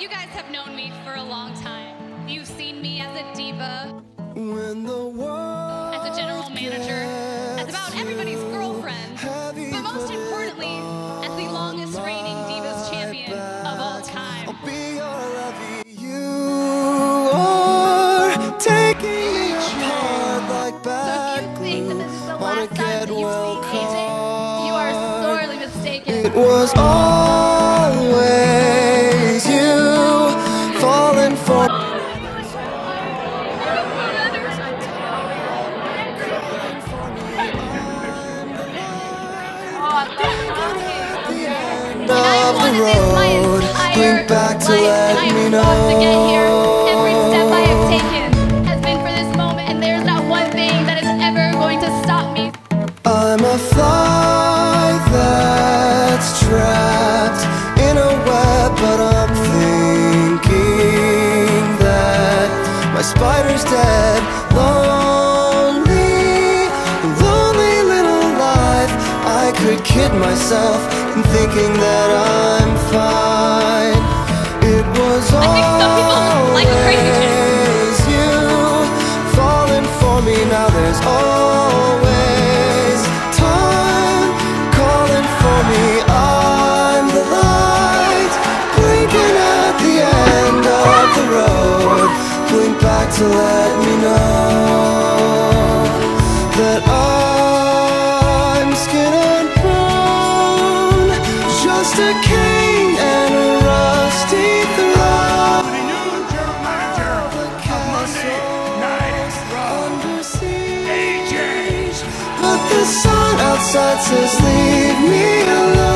You guys have known me for a long time. You've seen me as a diva, When the world as a general manager, as about everybody's girlfriend, but most importantly, as the longest reigning Divas champion of all time. I'll be your lover. You are taking me apart like So if you think that this is the glue on a last time that you've seen AJ, you are sorely mistaken. It was always the road. Blink back to life, let I me know. to get here. Every step I have taken has been for this moment, and there's not one thing that is ever going to stop me. I'm a fly that's trapped in a web, but I'm thinking that my spider's dead. Could kid myself in thinking that I'm fine. It was I think some people like a crazy chick. you falling for me. Now there's always time calling for me. I'm the light blinking at the end of the road. Blink back to let me know that I'm just a cane and a rusty throne. the new general manager of Monday Night Raw, Under siege. AJ. But the sun outside says leave me alone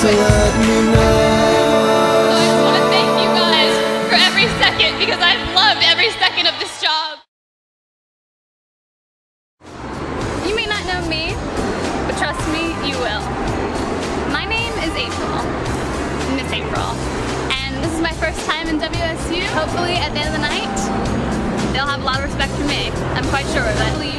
to hang back out to with. let me So know I just want to thank you guys for every second because I've loved every second of this job. You may not know me, but trust me, you will. My name is April, Miss April, and this is my first time in WSU. Hopefully, at the end of the night, they'll have a lot of respect for me. I'm quite sure of it.